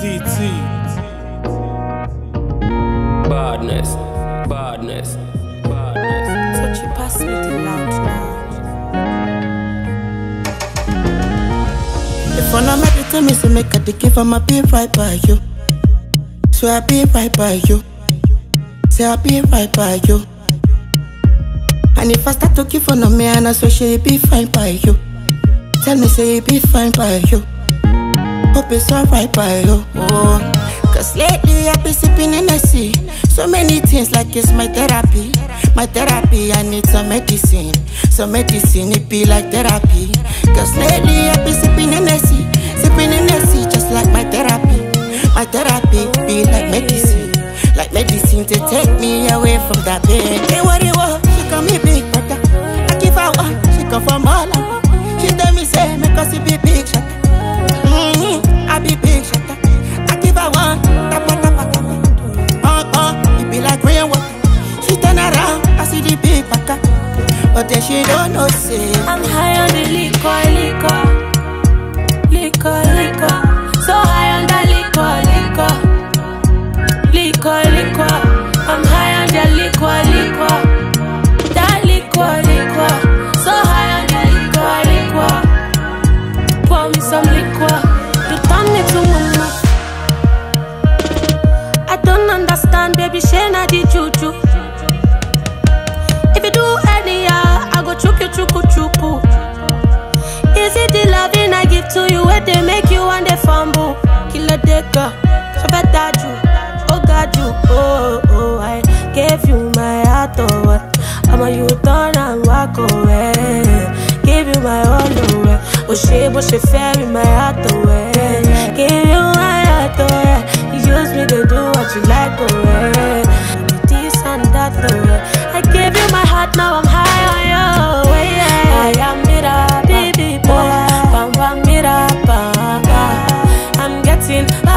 DT. Badness, badness, badness. Touch you pass me the now. If I not make to me, so make a dick if I'm a be right by you. So I'll be right by you. Say I'll be right by you. And if I start to give on me, I swear she'll be fine by you. Tell me, say you be fine by you. Hope it's alright by you. Oh. Cause lately I've been sipping sea. So many things like it's my therapy. My therapy, I need some medicine. Some medicine, it be like therapy. Cause lately I've been sipping sea. Sipping sea, just like my therapy. My therapy be like medicine. Like medicine to take me away from that pain. Hey, what it was? She call me But she don't know say. I'm high on the liquor, liquor, liquor, liquor. So high on the liquor, liquor, liquor, liquor. I'm high on the liquor, liquor, that liquor, liquor. So high on liquor, liquor. Pour me some liquor, you. I don't understand, baby, she na the juju. To you where they make you want the fumble? Kill decker, so better you, oh God you, oh oh I gave you my heart oh what? I'm a you turn and walk away. Give you my all away. Oh, oh shit, but she fairy my heart oh, away. Give you my heart oh, away. Bam.